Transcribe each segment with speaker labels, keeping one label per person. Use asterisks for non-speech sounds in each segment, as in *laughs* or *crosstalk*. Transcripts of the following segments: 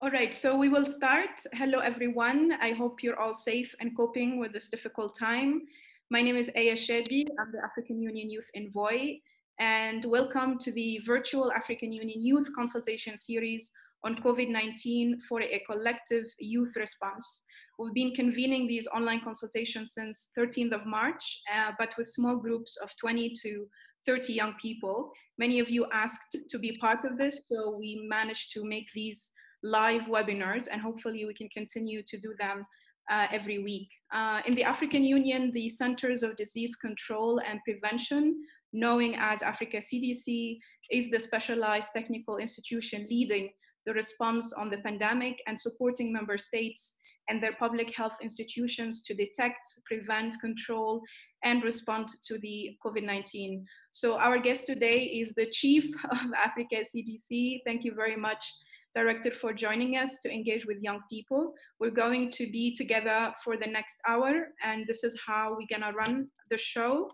Speaker 1: All right, so we will start. Hello, everyone. I hope you're all safe and coping with this difficult time. My name is Aya Chebbi. I'm the African Union Youth Envoy, and welcome to the virtual African Union Youth Consultation Series on COVID-19 for a collective youth response. We've been convening these online consultations since 13th of March, uh, but with small groups of 20 to 30 young people. Many of you asked to be part of this, so we managed to make these live webinars, and hopefully we can continue to do them uh, every week. Uh, in the African Union, the Centers of Disease Control and Prevention, knowing as Africa CDC, is the specialized technical institution leading the response on the pandemic and supporting member states and their public health institutions to detect, prevent, control, and respond to the COVID-19. So our guest today is the chief *laughs* of Africa CDC. Thank you very much, Director, for joining us to engage with young people. We're going to be together for the next hour, and this is how we're gonna run the show.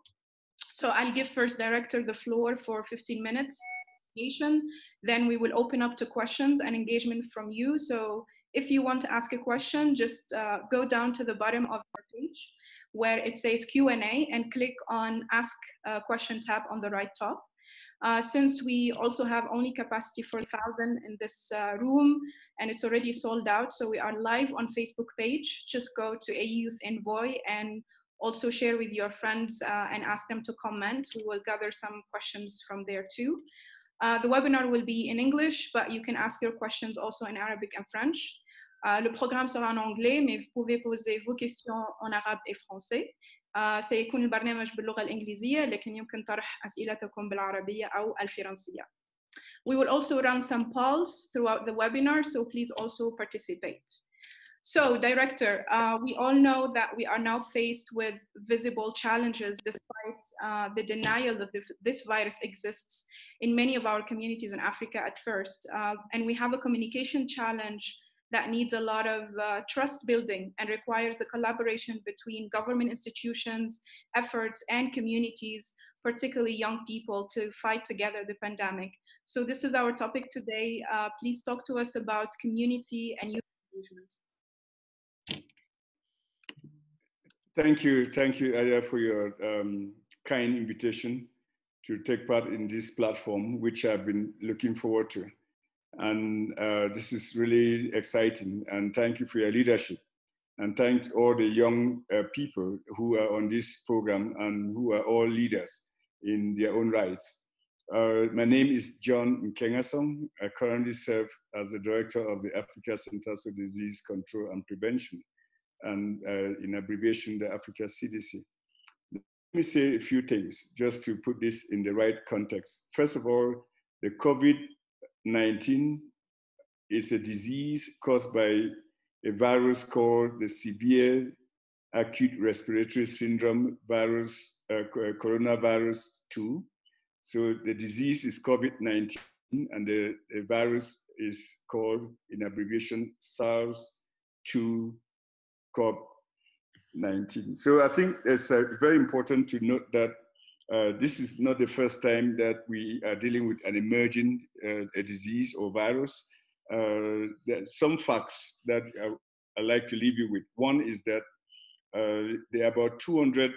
Speaker 1: So I'll give first Director the floor for 15 minutes. Then we will open up to questions and engagement from you. So if you want to ask a question, just uh, go down to the bottom of our page where it says Q&A and click on Ask a Question tab on the right top. Uh, since we also have only capacity for 1,000 in this uh, room and it's already sold out, so we are live on Facebook page. Just go to a youth envoy and also share with your friends uh, and ask them to comment. We will gather some questions from there too. Uh, the webinar will be in English, but you can ask your questions also in Arabic and French. Uh, le programme sera en anglais, mais vous pouvez poser vos questions en arabe et français. آه سيكون البرنامج باللغة الإنجليزية لكن يمكن طرح أسئلتكم بالعربية أو الفرنسية. We will also run some polls throughout the webinar, so please also participate. So, Director, uh, we all know that we are now faced with visible challenges despite uh, the denial that this virus exists in many of our communities in Africa at first. Uh, and we have a communication challenge that needs a lot of uh, trust building and requires the collaboration between government institutions, efforts, and communities, particularly young people, to fight together the pandemic. So this is our topic today. Uh, please talk to us about community and youth engagement.
Speaker 2: Thank you, thank you, Aya, for your um, kind invitation to take part in this platform, which I've been looking forward to. And uh, this is really exciting. And thank you for your leadership. And thank all the young uh, people who are on this program and who are all leaders in their own rights. Uh, my name is John Nkengasong. I currently serve as the director of the Africa Centers for Disease Control and Prevention, and uh, in abbreviation, the Africa CDC. Let me say a few things just to put this in the right context. First of all, the COVID 19 is a disease caused by a virus called the severe acute respiratory syndrome virus, uh, coronavirus 2. So the disease is COVID-19 and the, the, virus is called in abbreviation SARS-2 CoV-19. So I think it's uh, very important to note that uh, this is not the first time that we are dealing with an emerging uh, disease or virus. Uh, some facts that I, I, like to leave you with. One is that uh, there are about 200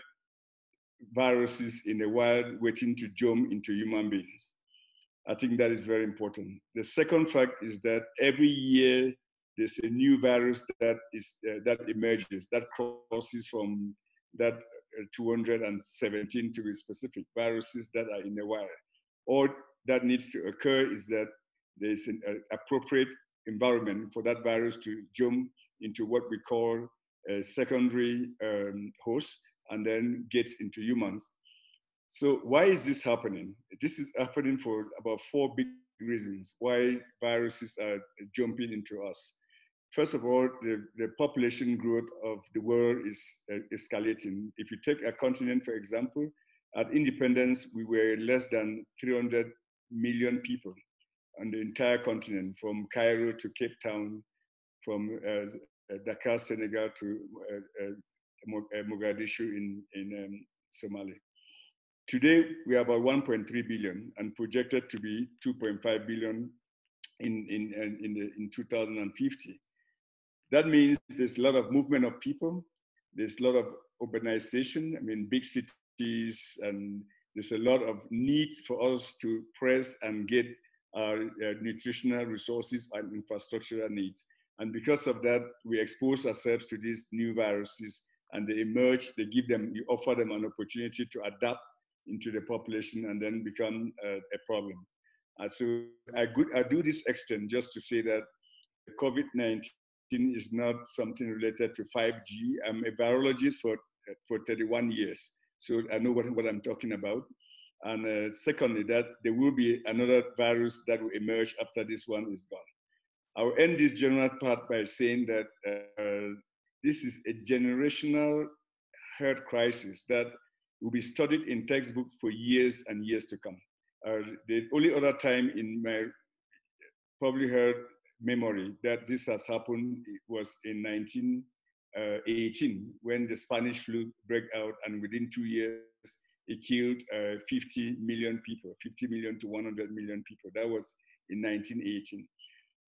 Speaker 2: viruses in the wild waiting to jump into human beings. I think that is very important. The second fact is that every year there's a new virus that is uh, that emerges that crosses from that 217 to be specific viruses that are in the wild. All that needs to occur is that there's an uh, appropriate environment for that virus to jump into what we call a secondary um, host and then gets into humans. So why is this happening? This is happening for about four big reasons why viruses are jumping into us. First of all, the, the population growth of the world is uh, escalating. If you take a continent, for example, at independence, we were less than 300 million people on the entire continent, from Cairo to Cape Town, from uh, uh Dakar, Senegal to uh, uh, uh, Mogadishu in, in um, Somalia. Today, we are about 1.3 billion and projected to be 2.5 billion in, in, in, the, in 2050. That means there's a lot of movement of people, there's a lot of urbanization, I mean, big cities, and there's a lot of needs for us to press and get our uh, nutritional resources and infrastructural needs. And because of that, we expose ourselves to these new viruses and they emerge, they give them, you offer them an opportunity to adapt into the population and then become uh, a problem. Uh, so I, I do this extent just to say that COVID-19 is not something related to 5G. I'm a virologist for, for 31 years, so I know what, what I'm talking about. And uh, secondly, that there will be another virus that will emerge after this one is gone. I'll end this general part by saying that uh, this is a generational health crisis that will be studied in textbooks for years and years to come. Uh, the only other time in my probably heard memory that this has happened it was in 1918 when the Spanish flu broke out, and within two years it killed uh, 50 million people, 50 million to 100 million people. That was in 1918.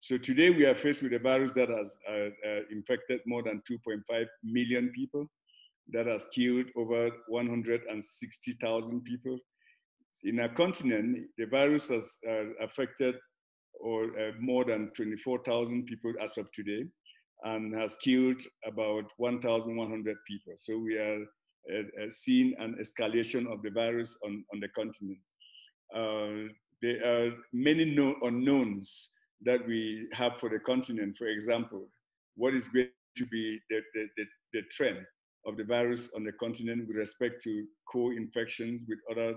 Speaker 2: So today we are faced with a virus that has uh, uh, infected more than 2.5 million people, that has killed over 160,000 people. In our continent, the virus has uh, affected or uh, more than 24,000 people as of today and has killed about 1,100 people. So we are uh, uh, seeing an escalation of the virus on, on the continent. there are many no unknowns that we have for the continent, for example, what is going to be the, the, the, the trend of the virus on the continent with respect to co-infections with other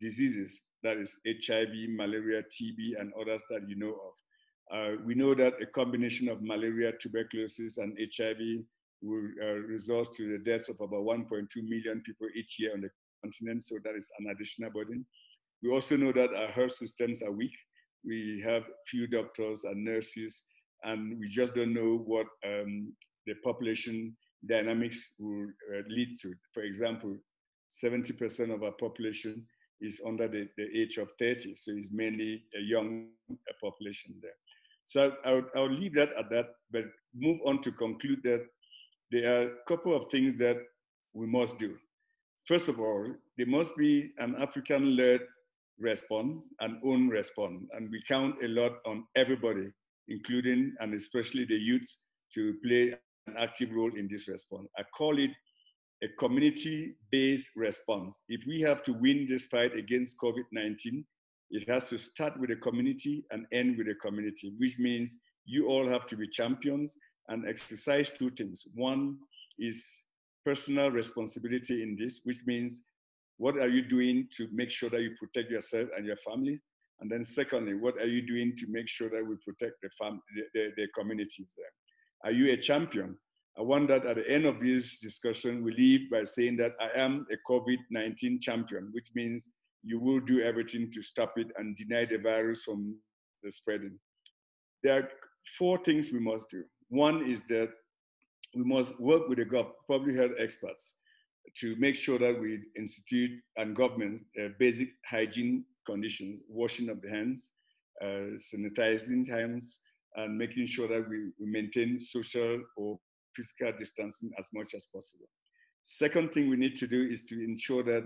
Speaker 2: diseases, that is HIV, malaria, TB, and others that you know of. Uh, we know that a combination of malaria, tuberculosis, and HIV will uh, result to the deaths of about 1.2 million people each year on the continent, so that is an additional burden. We also know that our health systems are weak we have few doctors and nurses, and we just don't know what um, the population dynamics will uh, lead to. For example, 70% of our population is under the, the, age of 30, so it's mainly a young population there. So I'll, I'll leave that at that, but move on to conclude that there are a couple of things that we must do. First of all, there must be an African-led response and own response. And we count a lot on everybody, including and especially the youths, to play an active role in this response. I call it a community-based response. If we have to win this fight against COVID-19, it has to start with the community and end with the community, which means you all have to be champions and exercise two things. One is personal responsibility in this, which means what are you doing to make sure that you protect yourself and your family? And then secondly, what are you doing to make sure that we protect the, fam- the, the, the communities there? Are you a champion? I want that at the end of this discussion, we leave by saying that I am a COVID-19 champion, which means you will do everything to stop it and deny the virus from the spreading. There are four things we must do. One is that we must work with the public health experts to make sure that we institute and government uh, basic hygiene conditions, washing of the hands, uh, sanitizing hands, and making sure that we, we, maintain social or physical distancing as much as possible. Second thing we need to do is to ensure that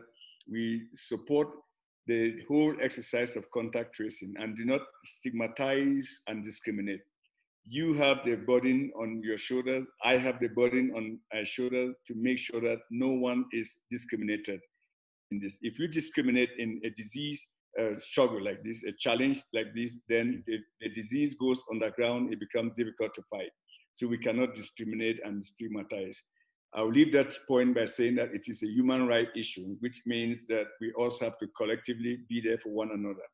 Speaker 2: we support the whole exercise of contact tracing and do not stigmatize and discriminate you have the burden on your shoulders. I have the burden on my shoulders to make sure that no one is discriminated in this. If you discriminate in a disease uh, struggle like this, a challenge like this, then the, the disease goes underground, it becomes difficult to fight. So we cannot discriminate and stigmatize. I'll leave that point by saying that it is a human right issue, which means that we also have to collectively be there for one another.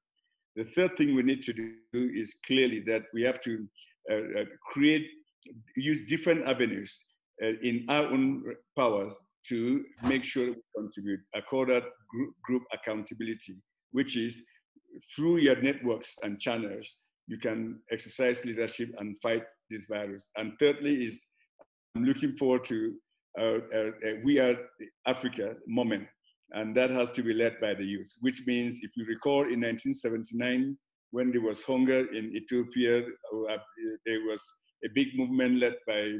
Speaker 2: The third thing we need to do is clearly that we have to uh, uh, create, use different avenues uh, in our own powers to make sure we contribute. I call that group, group accountability, which is through your networks and channels, you can exercise leadership and fight this virus. And thirdly is I'm looking forward to uh, uh, uh, We Are Africa moment. And that has to be led by the youth, which means if you recall in 1979, when there was hunger in Ethiopia, uh, there was a big movement led by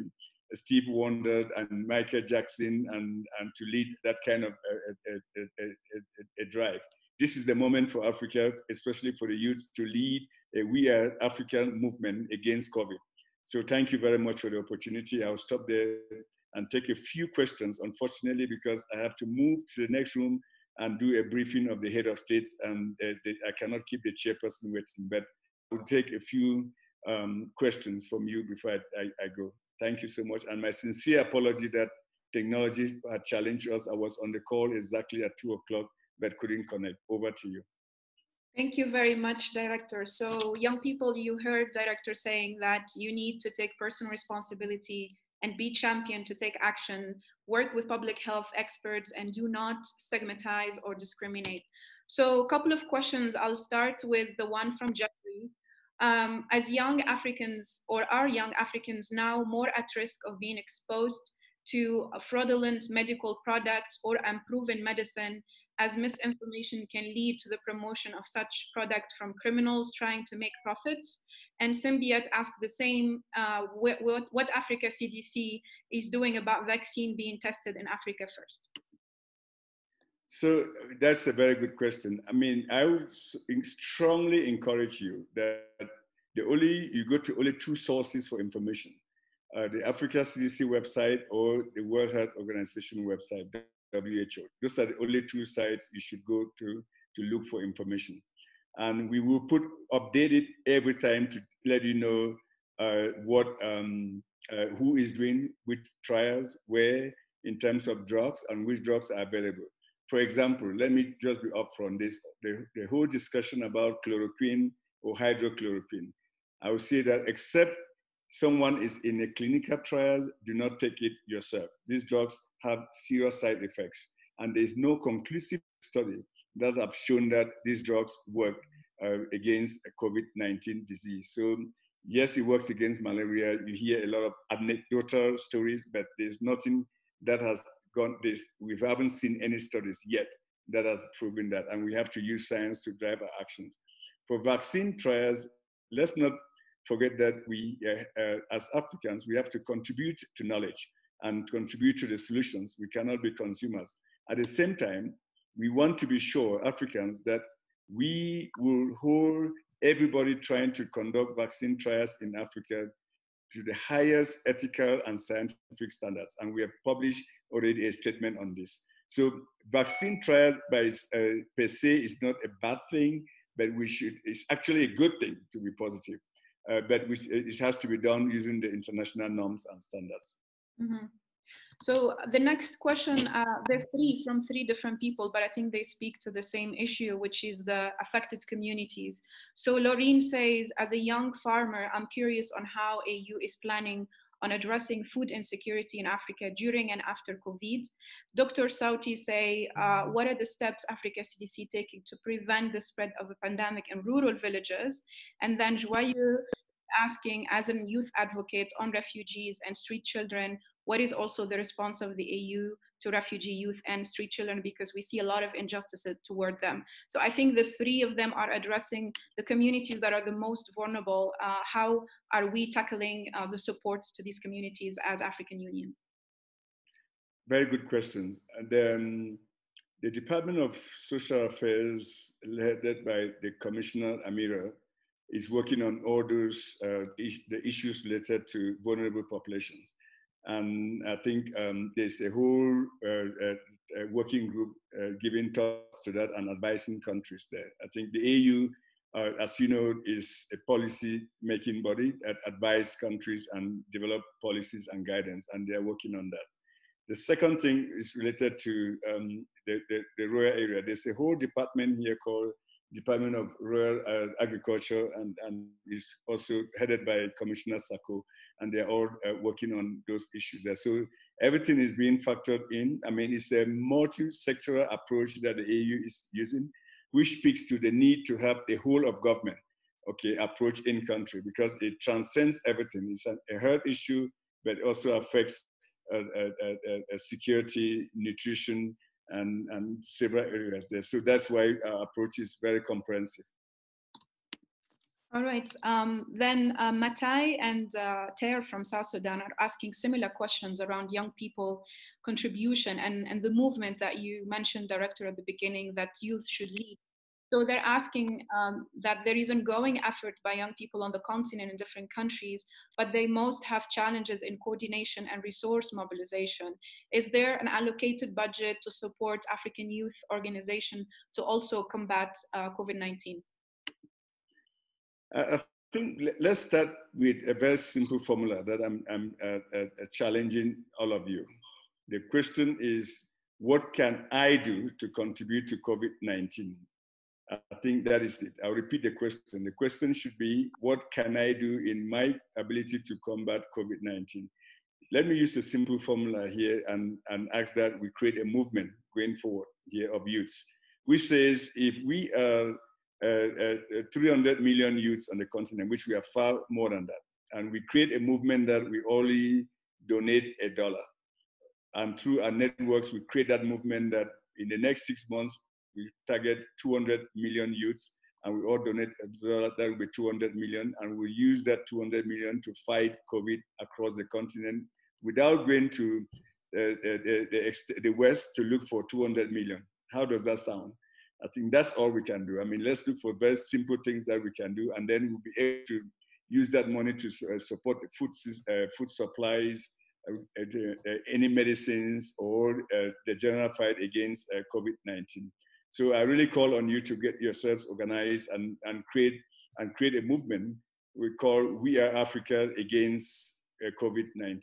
Speaker 2: Steve Wonder and Michael Jackson and, and to lead that kind of a, a, a, a, drive. This is the moment for Africa, especially for the youth, to lead a We Are African movement against COVID. So thank you very much for the opportunity. I'll stop there and take a few questions, unfortunately, because I have to move to the next room and do a briefing of the head of states, and uh, I cannot keep the chairperson waiting, but I'll take a few um, questions from you before I, I, I, go. Thank you so much, and my sincere apology that technology had challenged us. I was on the call exactly at two o'clock, but couldn't connect. Over to you.
Speaker 1: Thank you very much, Director. So young people, you heard Director saying that you need to take personal responsibility and be champion to take action, work with public health experts, and do not stigmatize or discriminate. So a couple of questions. I'll start with the one from Jeffrey. Um, as young Africans, or are young Africans now more at risk of being exposed to fraudulent medical products or unproven medicine as misinformation can lead to the promotion of such product from criminals trying to make profits and Symbiot asked the same, uh, what, what Africa CDC is doing about vaccine being tested in Africa first.
Speaker 2: So that's a very good question. I mean, I would strongly encourage you that the only you go to only two sources for information: uh, the Africa CDC website or the World Health Organization website, WHO. Those are the only two sites you should go to to look for information and we will put update it every time to let you know uh, what um, uh, who is doing which trials where in terms of drugs and which drugs are available. For example, let me just be upfront. This the, the whole discussion about chloroquine or hydrochloroquine. I would say that except someone is in a clinical trial, do not take it yourself. These drugs have serious side effects, and there is no conclusive study that have shown that these drugs work uh, against COVID-19 disease. So yes, it works against malaria. You hear a lot of anecdotal stories, but there's nothing that has gone this. We haven't seen any studies yet that has proven that, and we have to use science to drive our actions. For vaccine trials, let's not forget that we, uh, uh, as Africans, we have to contribute to knowledge and contribute to the solutions. We cannot be consumers. At the same time, we want to be sure, Africans, that we will hold everybody trying to conduct vaccine trials in Africa to the highest ethical and scientific standards. And we have published already a statement on this. So vaccine trial by uh, per se is not a bad thing, but we should, it's actually a good thing to be positive. Uh, but we, it has to be done using the international norms and standards.
Speaker 1: Mm -hmm. So the next question, uh, they're three from three different people, but I think they speak to the same issue, which is the affected communities. So Laureen says, as a young farmer, I'm curious on how AU is planning on addressing food insecurity in Africa during and after COVID. Dr. Sauti say, uh, what are the steps Africa CDC taking to prevent the spread of a pandemic in rural villages? And then Joyeux asking, as a youth advocate on refugees and street children, what is also the response of the AU to refugee youth and street children because we see a lot of injustices toward them. So I think the three of them are addressing the communities that are the most vulnerable. Uh, how are we tackling uh, the supports to these communities as African Union?
Speaker 2: Very good questions. And then the Department of Social Affairs, led by the Commissioner Amira, is working on all uh, is the issues related to vulnerable populations. And I think um, there's a whole uh, uh, uh, working group uh, giving thoughts to that and advising countries there. I think the AU, as you know, is a policy making body that advise countries and develop policies and guidance, and they're working on that. The second thing is related to um, the, the, the, rural area. There's a whole department here called Department of Rural uh, Agriculture, and, and is also headed by Commissioner Sacko, and they're all uh, working on those issues there. So everything is being factored in. I mean, it's a multi-sectoral approach that the AU is using, which speaks to the need to have the whole of government, okay, approach in country because it transcends everything. It's a health issue, but also affects uh, uh, uh, uh, security, nutrition, and, and several areas there. So that's why our approach is very comprehensive.
Speaker 1: All right. Um, then uh, Matai and uh, Ter from South Sudan are asking similar questions around young people contribution and, and the movement that you mentioned, Director, at the beginning, that youth should lead. So they're asking um, that there is ongoing effort by young people on the continent in different countries, but they most have challenges in coordination and resource mobilization. Is there an allocated budget to support African youth organization to also combat uh, COVID-19?
Speaker 2: I think let's start with a very simple formula that I'm, I'm uh, uh, uh, challenging all of you. The question is, what can I do to contribute to COVID-19? I think that is it. I'll repeat the question. The question should be, what can I do in my ability to combat COVID-19? Let me use a simple formula here and, and ask that we create a movement going forward here of youths, which says if we are Uh, uh, uh, 300 million youths on the continent, which we are far more than that. And we create a movement that we only donate a dollar. And through our networks, we create that movement that in the next six months, we target 200 million youths and we all donate a dollar, that will be 200 million. And we use that 200 million to fight COVID across the continent without going to uh, the, the, the West to look for 200 million. How does that sound? I think that's all we can do. I mean, let's look for very simple things that we can do, and then we'll be able to use that money to uh, support food, uh, food supplies, uh, any medicines, or the general fight against COVID-19. So I really call on you to get yourselves organized and, and create and create a movement we call We Are Africa Against COVID-19.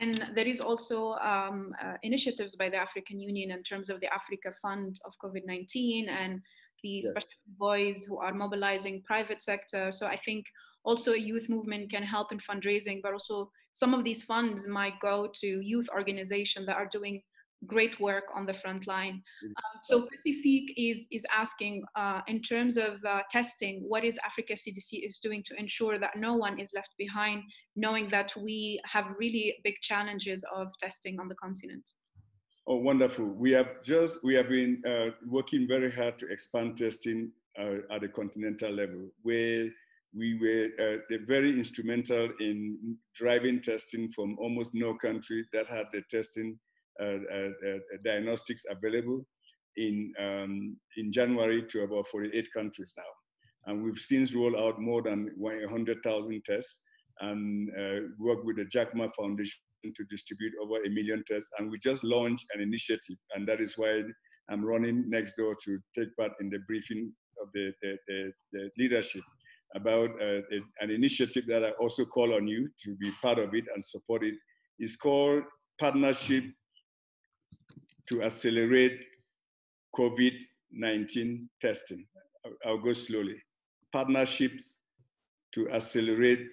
Speaker 1: And there is also um, uh, initiatives by the African Union in terms of the Africa Fund of COVID-19 and the yes. special boys who are mobilizing private sector. So I think also a youth movement can help in fundraising, but also some of these funds might go to youth organizations that are doing great work on the front line. Um, so Pacific is, is asking uh, in terms of uh, testing, what is Africa CDC is doing to ensure that no one is left behind, knowing that we have really big challenges of testing on the continent?
Speaker 2: Oh, wonderful. We have just, we have been uh, working very hard to expand testing uh, at the continental level, where we were uh, very instrumental in driving testing from almost no country that had the testing diagnostics available in, um, in January to about 48 countries now. And we've since rolled out more than 100,000 tests and uh, worked with the Jack Ma Foundation to distribute over a million tests. And we just launched an initiative, and that is why I'm running next door to take part in the briefing of the, the, the, the leadership about uh, an initiative that I also call on you to be part of it and support it. It's called Partnership to accelerate COVID-19 testing. I'll go slowly. Partnerships to accelerate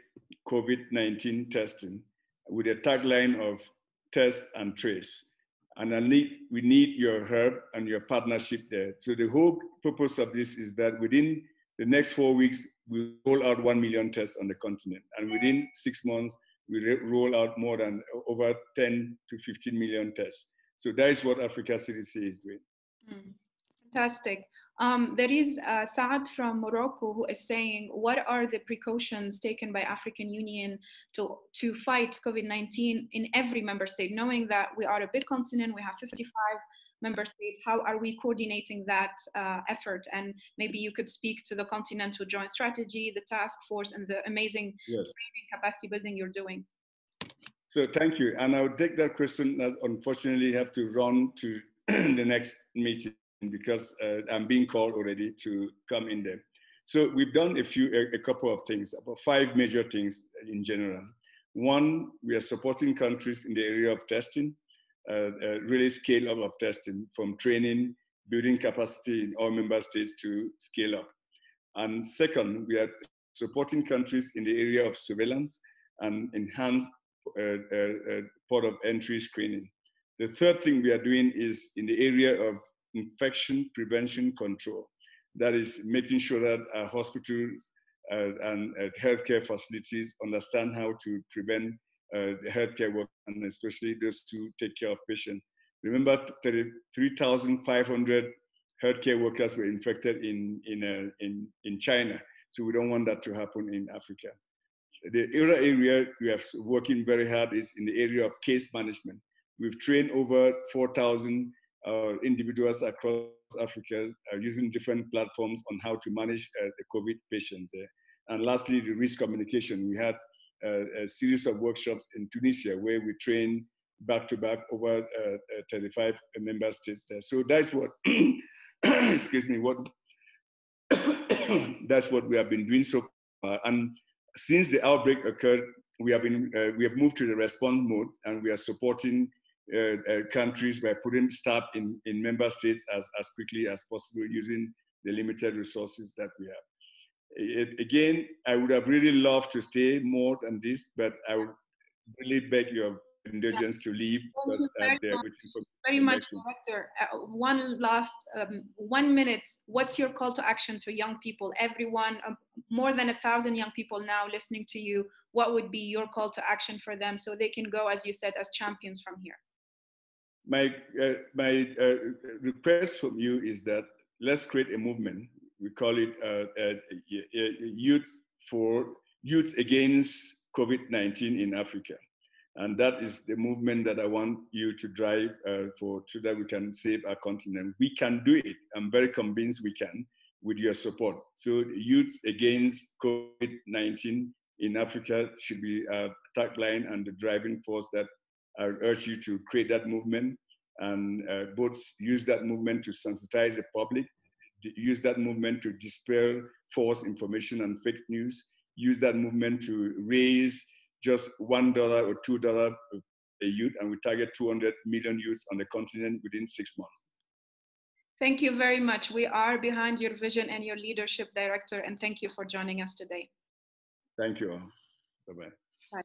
Speaker 2: COVID-19 testing with a tagline of test and trace. And I need, we need your help and your partnership there. So the whole purpose of this is that within the next four weeks, we'll roll out 1 million tests on the continent. And within six months, we roll out more than over 10 to 15 million tests. So that is what Africa CDC is doing.
Speaker 1: Mm, fantastic. Um, there is uh, Saad from Morocco who is saying, what are the precautions taken by African Union to, to fight COVID-19 in every member state, knowing that we are a big continent, we have 55 member states, how are we coordinating that uh, effort? And maybe you could speak to the Continental Joint Strategy, the task force, and the amazing yes. capacity building you're doing.
Speaker 2: So thank you. And I'll take that question as unfortunately have to run to *clears throat* the next meeting because uh, I'm being called already to come in there. So we've done a few, a, a, couple of things, about five major things in general. One, we are supporting countries in the area of testing, uh, uh, really scale up of testing from training, building capacity in all member states to scale up. And second, we are supporting countries in the area of surveillance and enhance port of entry screening. The third thing we are doing is in the area of infection prevention control. That is making sure that our hospitals uh, and uh, healthcare facilities understand how to prevent uh, healthcare work and especially those who take care of patients. Remember, 3,500 healthcare workers were infected in, in, in, in China. So we don't want that to happen in Africa. The other area we are working very hard is in the area of case management. We've trained over 4,000 uh, individuals across Africa uh, using different platforms on how to manage uh, the COVID patients there. And lastly, the risk communication. We had uh, a series of workshops in Tunisia where we trained back to back over uh, uh, 35 member states there. So that's what, *coughs* excuse me, what *coughs* that's what we have been doing so far. And since the outbreak occurred, we have been uh, we have moved to the response mode, and we are supporting uh, uh, countries by putting staff in in member states as as quickly as possible using the limited resources that we have. It, again, I would have really loved to stay more than this, but I would really beg your indulgence to leave because
Speaker 1: they're very much, Director. Uh, one last um, one minute. What's your call to action to young people? Everyone, uh, more than a thousand young people now listening to you. What would be your call to action for them so they can go, as you said, as champions from here?
Speaker 2: My uh, my uh, request from you is that let's create a movement. We call it uh, Youth for Youth Against COVID-19 in Africa and that is the movement that I want you to drive uh, for so that we can save our continent. We can do it. I'm very convinced we can with your support. So youth against COVID-19 in Africa should be a tagline and the driving force that I urge you to create that movement and uh, both use that movement to sensitize the public, use that movement to dispel false information and fake news, use that movement to raise just $1 or $2 a youth, and we target 200 million youths on the continent within six months.
Speaker 1: Thank you very much. We are behind your vision and your leadership, Director, and thank you for joining us today.
Speaker 2: Thank you. Bye-bye. Bye.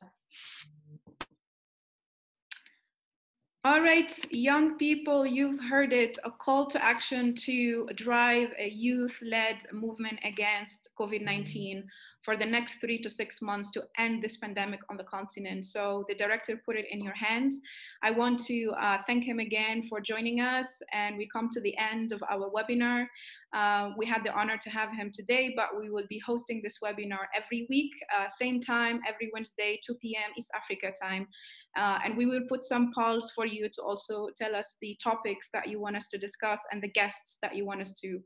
Speaker 1: All right, young people, you've heard it a call to action to drive a youth led movement against COVID 19 for the next three to six months to end this pandemic on the continent. So the director put it in your hands. I want to uh, thank him again for joining us. And we come to the end of our webinar. Uh, we had the honor to have him today, but we will be hosting this webinar every week, uh, same time, every Wednesday, 2 p.m. East Africa time. Uh, and we will put some polls for you to also tell us the topics that you want us to discuss and the guests that you want us to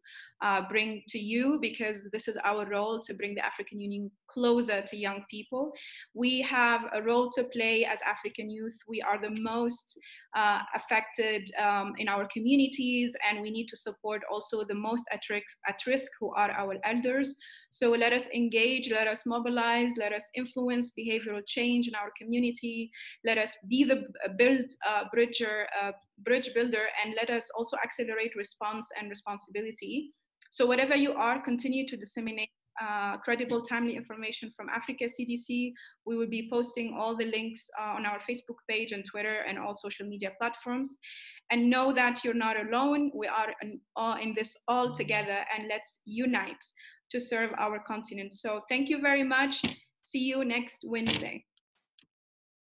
Speaker 1: uh, bring to you because this is our role to bring the African Union closer to young people. We have a role to play as African youth. We are the most uh, affected um, in our communities and we need to support also the most at risk, at risk who are our elders. So let us engage, let us mobilize, let us influence behavioral change in our community, let us be the build uh, bridger, uh, bridge builder, and let us also accelerate response and responsibility. So whatever you are, continue to disseminate uh, credible, timely information from Africa CDC. We will be posting all the links uh, on our Facebook page and Twitter and all social media platforms. And know that you're not alone. We are in, all in this all together and let's unite to serve our continent. So thank you very much. See you next Wednesday.